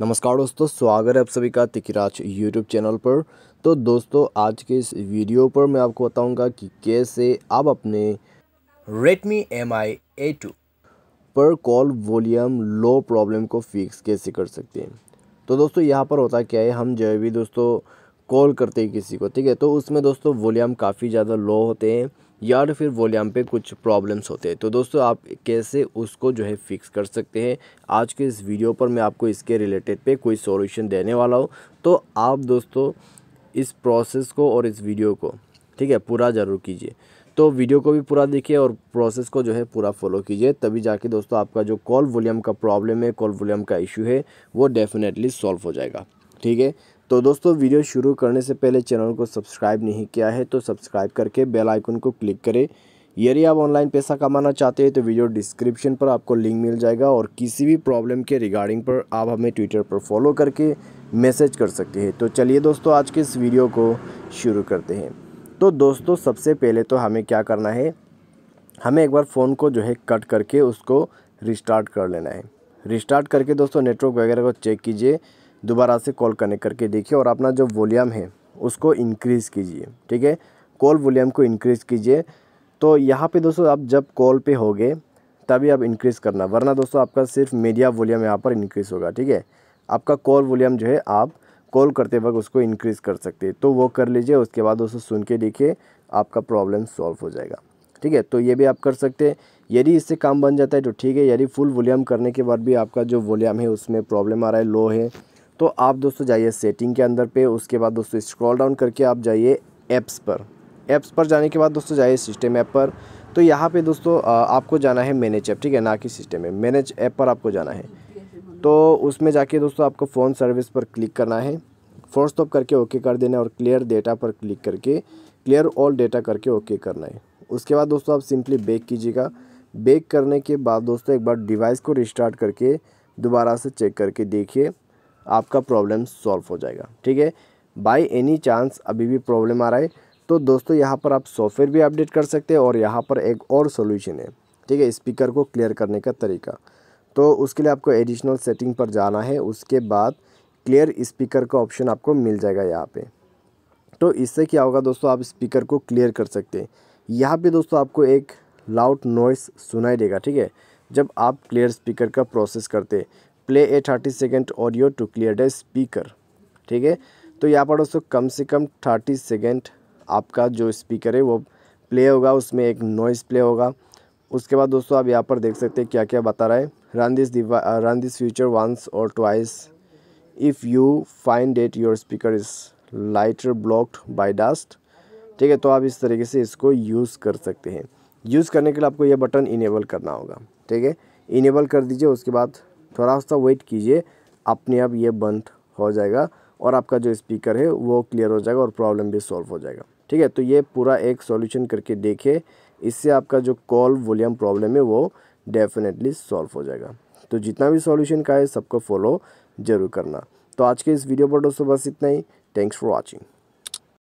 नमस्कार दोस्तों, स्वागत है आप सभी का तिकिराज यूट्यूब चैनल पर। तो दोस्तों, आज के इस वीडियो पर मैं आपको बताऊँगा कि कैसे आप अपने Redmi Mi A2 पर कॉल वॉल्यूम लो प्रॉब्लम को फिक्स कैसे कर सकते हैं। तो दोस्तों, यहाँ पर होता क्या है, हम जो भी दोस्तों कॉल करते हैं किसी को, ठीक है? तो उसमें दोस्तों वॉल्यूम काफ़ी ज़्यादा लो होते हैं। या फिर वॉल्यूम पे कुछ प्रॉब्लम्स होते हैं। तो दोस्तों, आप कैसे उसको जो है फिक्स कर सकते हैं? आज के इस वीडियो पर मैं आपको इसके रिलेटेड पे कोई सॉल्यूशन देने वाला हूँ। तो आप दोस्तों, इस प्रोसेस को और इस वीडियो को, ठीक है, पूरा ज़रूर कीजिए। तो वीडियो को भी पूरा देखिए और प्रोसेस को जो है पूरा फॉलो कीजिए, तभी जाके दोस्तों आपका जो कॉल वॉल्यूम का प्रॉब्लम है, कॉल वॉल्यूम का इशू है, वो डेफिनेटली सॉल्व हो जाएगा। ठीक है? तो दोस्तों, वीडियो शुरू करने से पहले चैनल को सब्सक्राइब नहीं किया है तो सब्सक्राइब करके बेल आइकन को क्लिक करें। यदि आप ऑनलाइन पैसा कमाना चाहते हैं तो वीडियो डिस्क्रिप्शन पर आपको लिंक मिल जाएगा और किसी भी प्रॉब्लम के रिगार्डिंग पर आप हमें ट्विटर पर फॉलो करके मैसेज कर सकते हैं। तो चलिए दोस्तों, आज के इस वीडियो को शुरू करते हैं। तो दोस्तों, सबसे पहले तो हमें क्या करना है? हमें एक बार फ़ोन को जो है कट करके उसको रिस्टार्ट कर लेना है। रिस्टार्ट करके दोस्तों, नेटवर्क वगैरह को चेक कीजिए। दोबारा से कॉल कनेक्ट करके देखिए और अपना जो वॉल्यूम है, उसको इंक्रीज़ कीजिए, ठीक है? कॉल वॉल्यूम को इंक्रीज़ कीजिए। तो यहाँ पे दोस्तों आप जब कॉल पे होगे, तभी आप इंक्रीज़ करना, वरना दोस्तों आपका सिर्फ़ मीडिया वॉल्यूम यहाँ पर इंक्रीज़ होगा, ठीक है? आपका कॉल वॉल्यूम जो है, आप कॉल करते वक्त उसको इंक्रीज़ कर सकते हैं। तो वो कर लीजिए, उसके बाद दोस्तों सुन के देखिए, आपका प्रॉब्लम सॉल्व हो जाएगा, ठीक है? तो ये भी आप कर सकते हैं। यदि इससे काम बन जाता है तो ठीक है, यदि फुल वॉल्यूम करने के बाद भी आपका जो वॉल्यूम है, उसमें प्रॉब्लम आ रहा है लो है तो आप दोस्तों जाइए सेटिंग के अंदर पे, उसके बाद दोस्तों स्क्रॉल डाउन करके आप जाइए ऐप्स पर। ऐप्स पर जाने के बाद दोस्तों जाइए सिस्टम ऐप पर। तो यहाँ पे दोस्तों आपको जाना है मैनेज ऐप ठीक है? ना कि सिस्टम है मैनेज ऐप पर आपको जाना है। तो उसमें जाके दोस्तों आपको फ़ोन सर्विस पर क्लिक करना है। फोर्स स्टॉप करके ओके कर देना है और क्लियर डेटा पर क्लिक करके क्लियर ऑल डेटा करके ओके करना है। उसके बाद दोस्तों आप सिंपली बेक कीजिएगा। बेक करने के बाद दोस्तों एक बार डिवाइस को रिस्टार्ट करके दोबारा से चेक करके देखिए। आपका प्रॉब्लम सॉल्व हो जाएगा। ठीक है? बाई एनी चांस अभी भी प्रॉब्लम आ रहा है तो दोस्तों यहाँ पर आप सॉफ्टवेयर भी अपडेट कर सकते हैं और यहाँ पर एक और सोल्यूशन है। ठीक है? स्पीकर को क्लियर करने का तरीका। तो उसके लिए आपको एडिशनल सेटिंग पर जाना है, उसके बाद क्लियर स्पीकर का ऑप्शन आपको मिल जाएगा यहाँ पे। तो इससे क्या होगा दोस्तों, आप स्पीकर को क्लियर कर सकते हैं। यहाँ पे दोस्तों आपको एक लाउड नॉइस सुनाई देगा, ठीक है? जब आप क्लियर स्पीकर का प्रोसेस करते play a thirty second audio to clear the speaker ठीक है? तो यहाँ पर दोस्तों कम से कम थर्टी सेकेंड आपका जो स्पीकर है वो प्ले होगा, उसमें एक नॉइस प्ले होगा। उसके बाद दोस्तों आप यहाँ पर देख सकते हैं क्या क्या बता रहा है। Run this run this feature once or twice if you find that your speaker is lighter blocked by dust ठीक है? तो आप इस तरीके से इसको यूज़ कर सकते हैं। यूज़ करने के लिए आपको यह बटन इनेबल करना होगा, ठीक है? इनेबल कर दीजिए, उसके बाद थोड़ा सा वेट कीजिए, अपने आप ये बंद हो जाएगा और आपका जो स्पीकर है वो क्लियर हो जाएगा और प्रॉब्लम भी सॉल्व हो जाएगा। ठीक है तो ये पूरा एक सॉल्यूशन करके देखिए इससे आपका जो कॉल वॉल्यूम प्रॉब्लम है वो डेफिनेटली सॉल्व हो जाएगा। तो जितना भी सॉल्यूशन का है सबको फॉलो ज़रूर करना। तो आज के इस वीडियो पर दोस्तों बस इतना ही। Thanks for watching